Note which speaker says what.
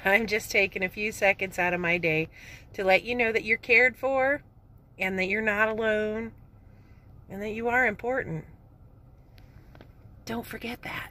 Speaker 1: I'm just taking a few seconds out of my day to let you know that you're cared for and that you're not alone and that you are important. Don't forget that.